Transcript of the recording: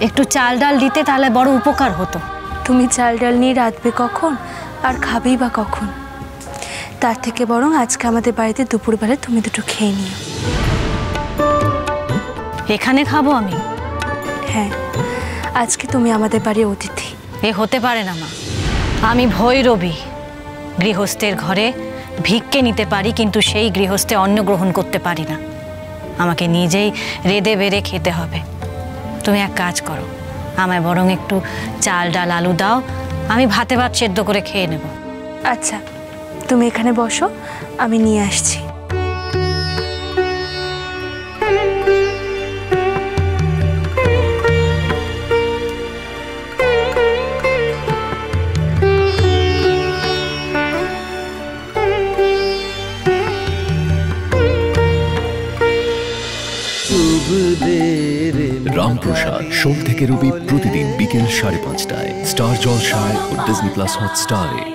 একটু চাল ডাল দিতে তাহলে বড় উপকার হতো। তুমি চাল ডাল নিয়ে রাঁধবে কখন? আর খাবেই বা কখন? তার থেকে বরং আজকে আমাদের বাড়িতে দুপুরবেলা তুমি দুটো খেয়ে নিও। এখানে খাব আমি। হ্যাঁ আজকে তুমি আমাদের বাড়ির অতিথি। এ হতে পারে না মা। আমি ভৈরবী। গৃহস্থের ঘরে ভিক্ষে নিতে পারি কিন্তু সেই গৃহস্থে অন্ন গ্রহণ করতে পারি না। আমাকে নিজেই রেদে বেড়ে খেতে হবে। তুমি এক কাজ করো। আমায় বরং একটু চাল, ডাল, আলু দাও। আমি ভাতে ভাত সেদ্ধ করে খেয়ে নেব। আচ্ছা তুমি এখানে বসো, আমি নিয়ে আসছি। রামপ্রসাদ সোম থেকে রবি প্রতিদিন বিকেল সাড়ে পাঁচটায়। স্টার জলসায় ও ডিজনি প্লাস হটস্টারে